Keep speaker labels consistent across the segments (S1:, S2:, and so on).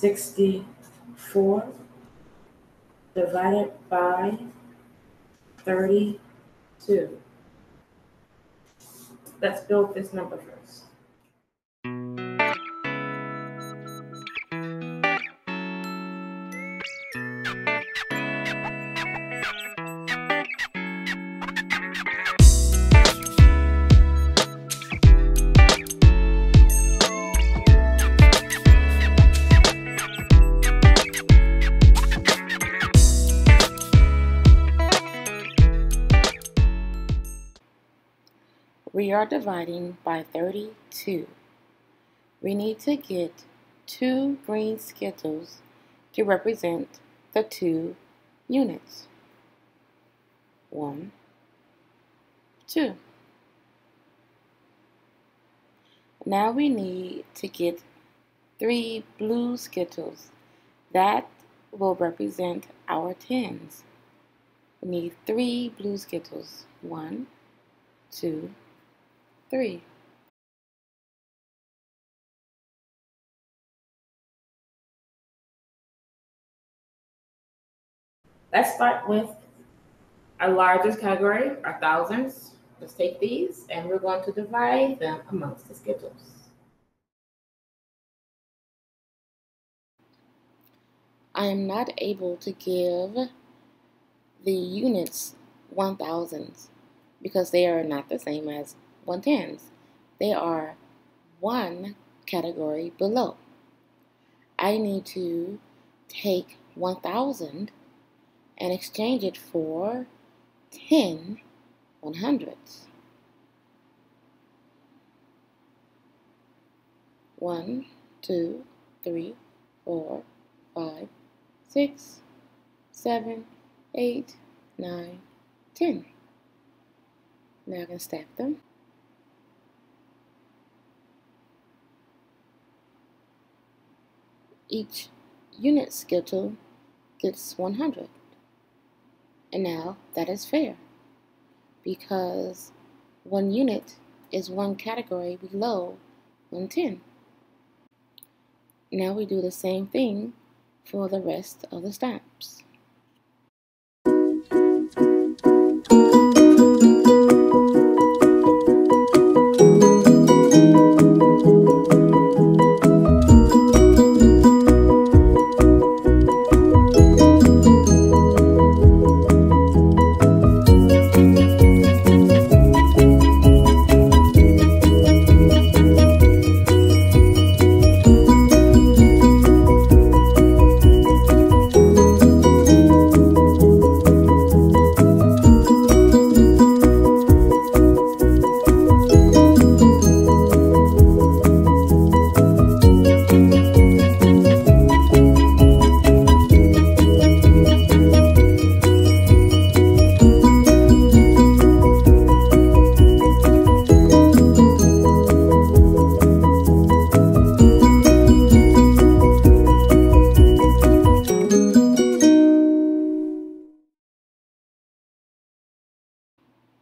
S1: sixty-four divided by thirty-two. Let's build this number first. We are dividing by 32. We need to get two green skittles to represent the two units. One, two. Now we need to get three blue skittles. That will represent our tens. We need three blue skittles. One, two, three. Let's start with our largest category, our thousands. Let's take these and we're going to divide them amongst the skittles. I am not able to give the units 1000s because they are not the same as 110s. They are one category below. I need to take 1000 and exchange it for 10 100s. One, two, three, four, five, six, seven, eight, nine, ten. Now I can stack them. Each unit skittle gets 100. And now that is fair because one unit is one category below 110. Now we do the same thing for the rest of the stamps.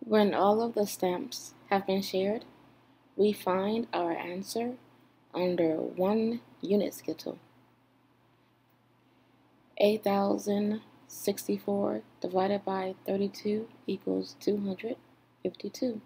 S1: When all of the stamps have been shared, we find our answer under one unit skittle. 8,064 divided by 32 equals 252.